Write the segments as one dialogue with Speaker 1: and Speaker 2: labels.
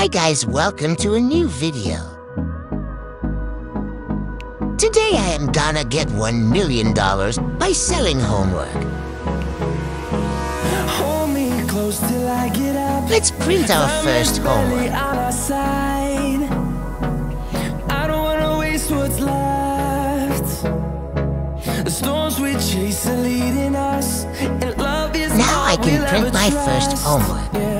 Speaker 1: Hi guys, welcome to a new video. Today I am gonna get $1 million by selling homework.
Speaker 2: Hold me close till I get up.
Speaker 1: Let's print our first homework.
Speaker 2: our side. I don't wanna waste what's left. The storms we chase are leading us, and love is
Speaker 1: Now I can print my first homework.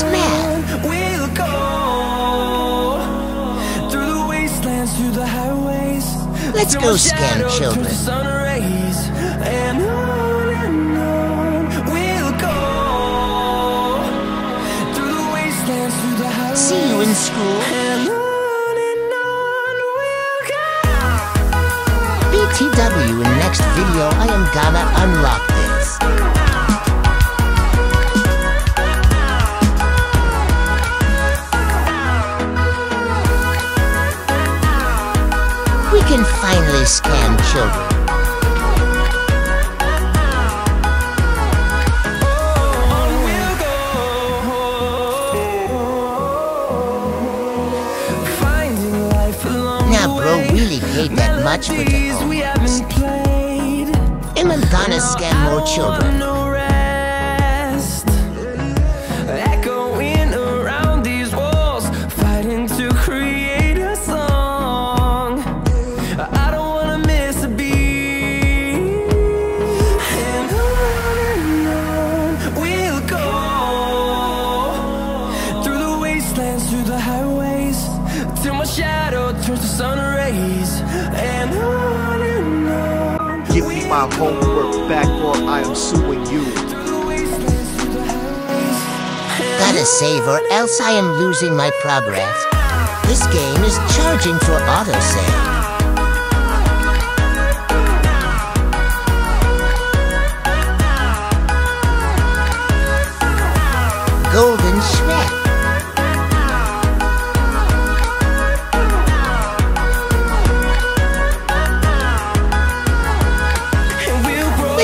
Speaker 1: It's math.
Speaker 2: We'll go through the wastelands, through the highways.
Speaker 1: Let's go scan children.
Speaker 2: sun rays. And on and on we'll go through the wastelands, through the highways.
Speaker 1: See you in school.
Speaker 2: And on and on we'll go.
Speaker 1: BTW in next video I am gonna unlock this. Can finally scan children.
Speaker 2: On we'll go. Finding life along
Speaker 1: Now bro really paid that much for the
Speaker 2: Melodies we
Speaker 1: homework.
Speaker 2: haven't played.
Speaker 1: And I'm gonna scan more children.
Speaker 2: My
Speaker 3: homework back or I am suing you.
Speaker 1: Gotta save or else I am losing my progress. This game is charging for autosave. Golden Shrek.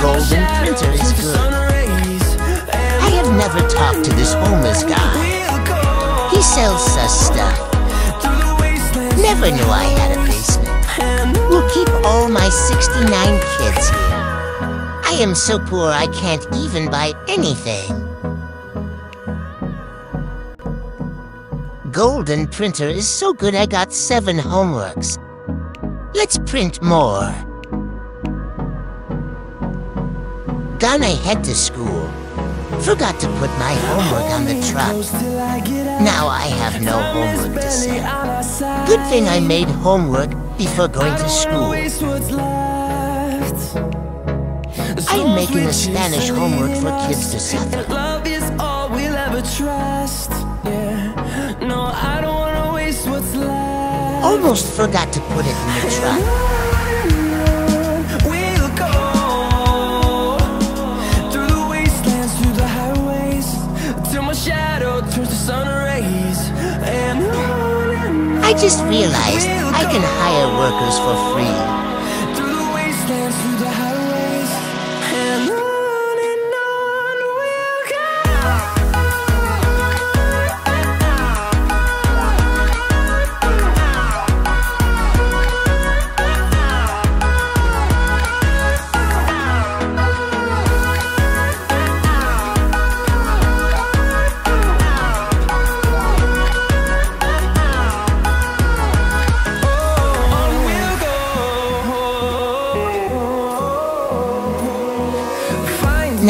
Speaker 1: Golden Printer is good. I have never talked to this homeless guy. He sells us stuff. Never knew I had a basement. We'll keep all my 69 kids here. I am so poor I can't even buy anything. Golden Printer is so good I got seven homeworks. Let's print more. Gonna head to school. Forgot to put my homework on the truck. Now I have no homework to send. Good thing I made homework before going to school. I'm making a Spanish homework for kids to suffer.
Speaker 2: Love is all we'll ever trust. Yeah. No, I don't wanna waste what's left.
Speaker 1: Almost forgot to put it in the truck. I just realized I can hire workers for free.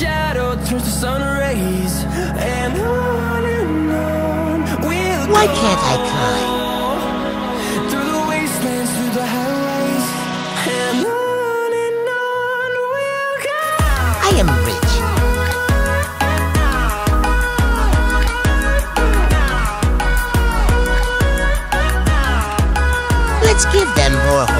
Speaker 2: shadow turns to sun rays, and on and on we'll
Speaker 1: Why can't I climb?
Speaker 2: Through the wastelands, through the highways, and on and on we'll go.
Speaker 1: I am rich. Let's give them more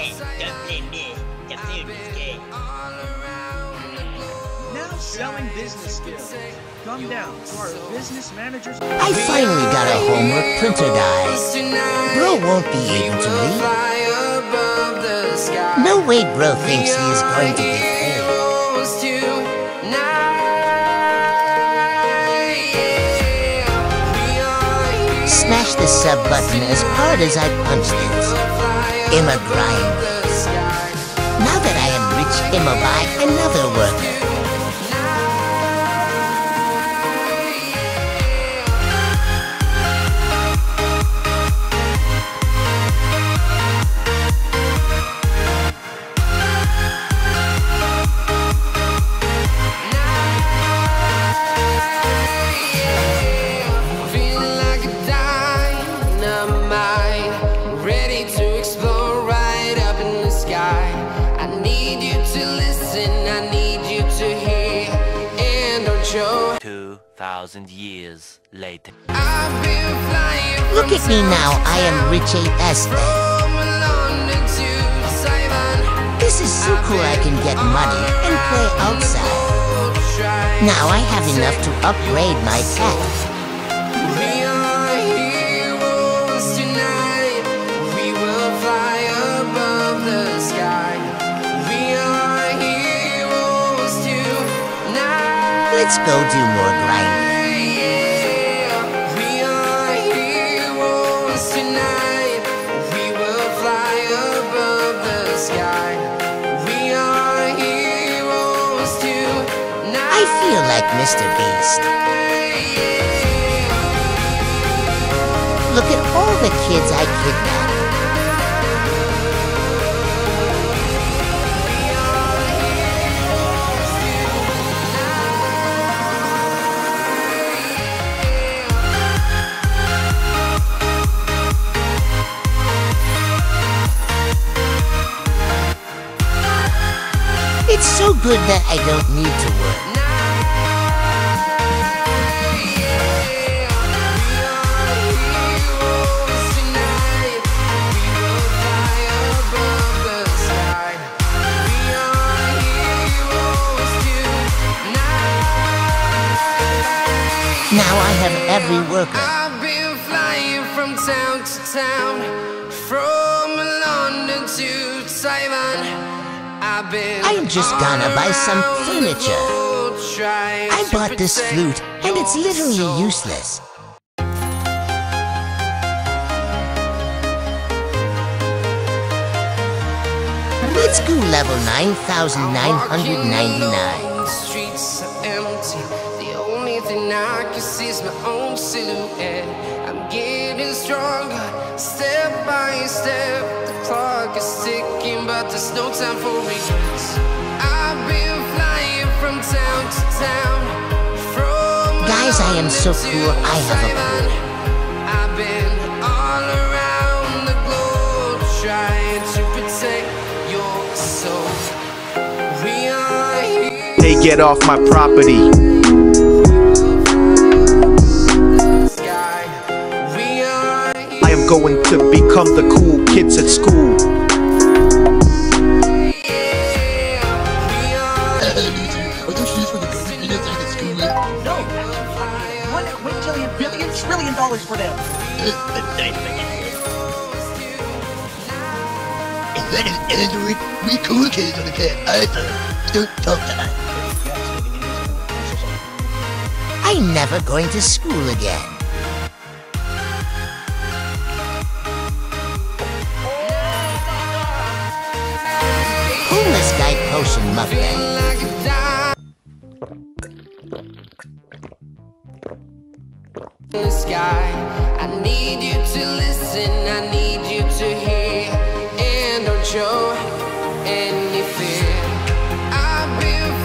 Speaker 4: Selling business skills. Come down to our business managers.
Speaker 1: I finally got a homework printer.
Speaker 5: Tonight,
Speaker 1: Bro won't be able to
Speaker 5: sky.
Speaker 1: No way bro thinks he is going to get paid. Smash the sub button as hard as I punch this. Emma grind. Now that I am rich, Emma buy another worker.
Speaker 6: 2,000 years later.
Speaker 5: I've been flying
Speaker 1: Look at me now, I am rich AS then.
Speaker 5: from London to Taiwan.
Speaker 1: This is so cool I can get money and play outside. Now I have enough to upgrade my tech.
Speaker 5: We are heroes tonight. We will fly above the sky. We are heroes tonight.
Speaker 1: Let's go do more Mr. Beast. Look at all the kids I kidnapped. It's so good that I don't need to work. Every worker.
Speaker 5: I've been flying from town to town, from London to Taiwan. I've been
Speaker 1: I'm just gonna buy some furniture. I bought this flute, and it's literally useless. Let's go level 9999.
Speaker 5: Thing I can see is my own silhouette. I'm getting stronger, step by step. The clock is ticking, but there's no time for regrets. I've been flying from town to town. From
Speaker 1: Guys, I am so cool, I have a
Speaker 5: Taiwan. I've been all around the globe trying to protect your soul. We are here.
Speaker 3: Hey, get off my property. Going to become the cool kids at school.
Speaker 4: No, one quintillion billion trillion dollars for them.
Speaker 7: That is Android. We cool kids on the cat. iPhone. Don't talk to us.
Speaker 1: I'm never going to school again.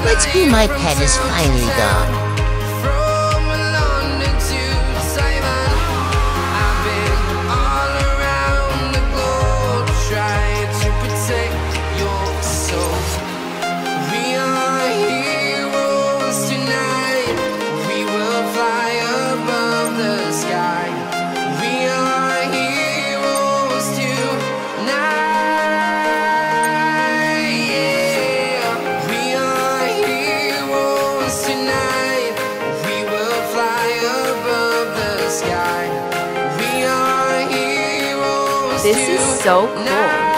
Speaker 1: Let's be my pen is finally gone.
Speaker 8: So cool.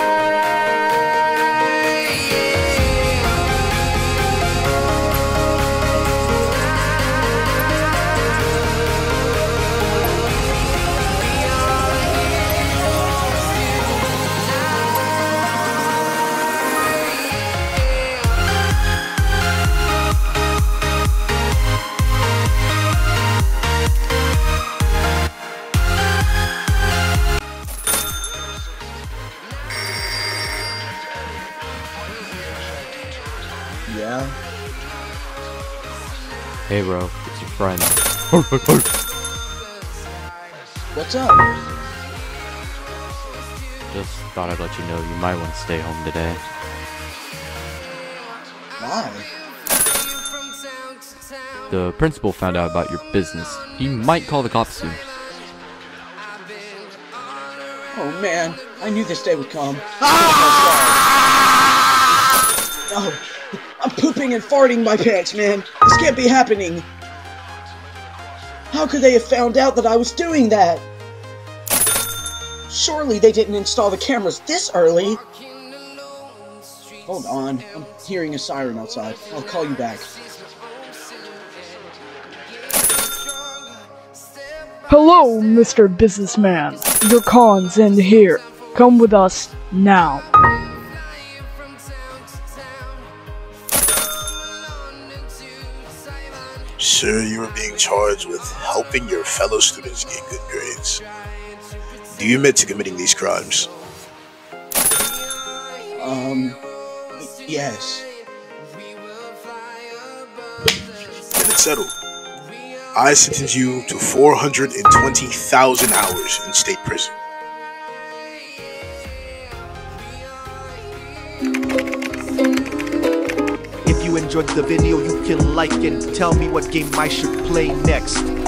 Speaker 9: Hey, bro, it's your friend.
Speaker 4: What's up?
Speaker 9: Just thought I'd let you know you might want to stay home today.
Speaker 4: Why?
Speaker 9: The principal found out about your business. He might call the cops soon.
Speaker 4: Oh man, I knew this day would come. Oh, I'm pooping and farting my pants, man. This can't be happening. How could they have found out that I was doing that? Surely they didn't install the cameras this early. Hold on, I'm hearing a siren outside. I'll call you back.
Speaker 10: Hello, Mr. Businessman. Your cons end here. Come with us now.
Speaker 7: Sir, you are being charged with helping your fellow students get good grades. Do you admit to committing these crimes?
Speaker 4: Um, yes.
Speaker 7: Then it's settled. I sentence you to 420,000 hours in state prison.
Speaker 3: The video, you can like and tell me what game I should play next.